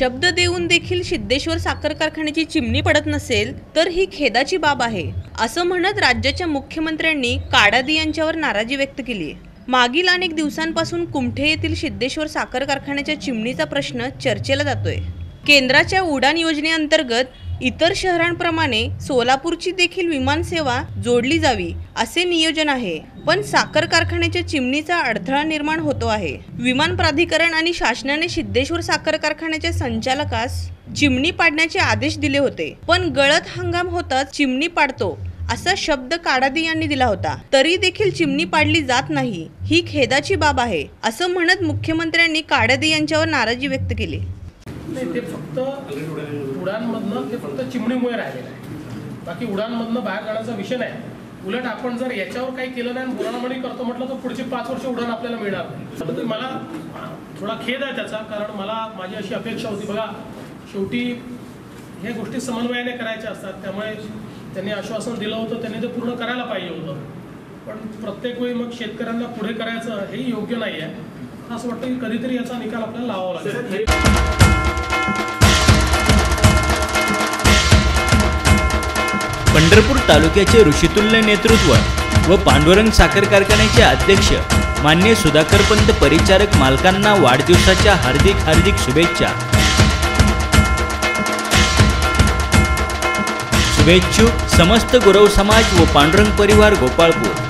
शब्द देऊन देखील सिद्धेश्वर साखर कारखान्याची चिमणी पडत नसेल तर ही खेदाची बाब आहे असं म्हणत राज्याच्या मुख्यमंत्र्यांनी काडादी यांच्यावर नाराजी व्यक्त केली. आहे मागील अनेक दिवसांपासून कुमठे येथील सिद्धेश्वर साखर कारखान्याच्या चिमणीचा प्रश्न चर्चेला जातोय. केंद्राच्या उडान योजनेअंतर्गत इतर शहरांप्रमाणे सोलापूरची देखील विमानसेवा जोडली जावी असे नियोजन आहे. पण साखर कारखान्याच्या चिमणीचा अडथळा निर्माण होतो आहे. विमान प्राधिकरण आणि शासनाने सिद्धेश्वर साखर कारखान्याच्या संचालकास चिमणी पाडण्याचे आदेश दिले होते. पण गळत हंगाम होताच चिमणी पाडतो असा शब्द काडादी यांनी दिला होता. तरी देखील चिमणी पाडली जात नाही ही खेदाची बाब आहे असं म्हणत मुख्यमंत्र्यांनी काडादी यांच्यावर नाराजी व्यक्त केली. नाही ते फक्त उडानमधनं ते फक्त चिमणीमुळे राहिलेलं आहे. बाकी उडानमधनं बाहेर जाण्याचा विषय नाही. उलट आपण जर याच्यावर काही केलं नाही आणि करतो म्हटलं तर पुढची पाच वर्ष उडान आपल्याला मिळणार नाही. मला थोडा खेद आहे त्याचा कारण मला माझी अशी अपेक्षा होती बघा शेवटी ह्या गोष्टी समन्वयाने करायच्या असतात. त्यामुळे त्यांनी आश्वासन दिलं होतं त्यांनी ते पूर्ण करायला पाहिजे होतं. पण प्रत्येक वेळी मग शेतकऱ्यांना पुढे करायचं हेही योग्य नाही आहे असं वाटतं की कधीतरी याचा निकाल आपल्याला लावावा लागेल. पंढरपूर तालुक्याचे ऋषितुल्य नेतृत्व व पांडुरंग साखर कारखान्याचे अध्यक्ष मान्य सुधाकरपंत परिचारक मालकांना वाढदिवसाच्या हार्दिक हार्दिक शुभेच्छा. शुभेच्छुक समस्त गुरव समाज व पांडुरंग परिवार गोपाळपूर.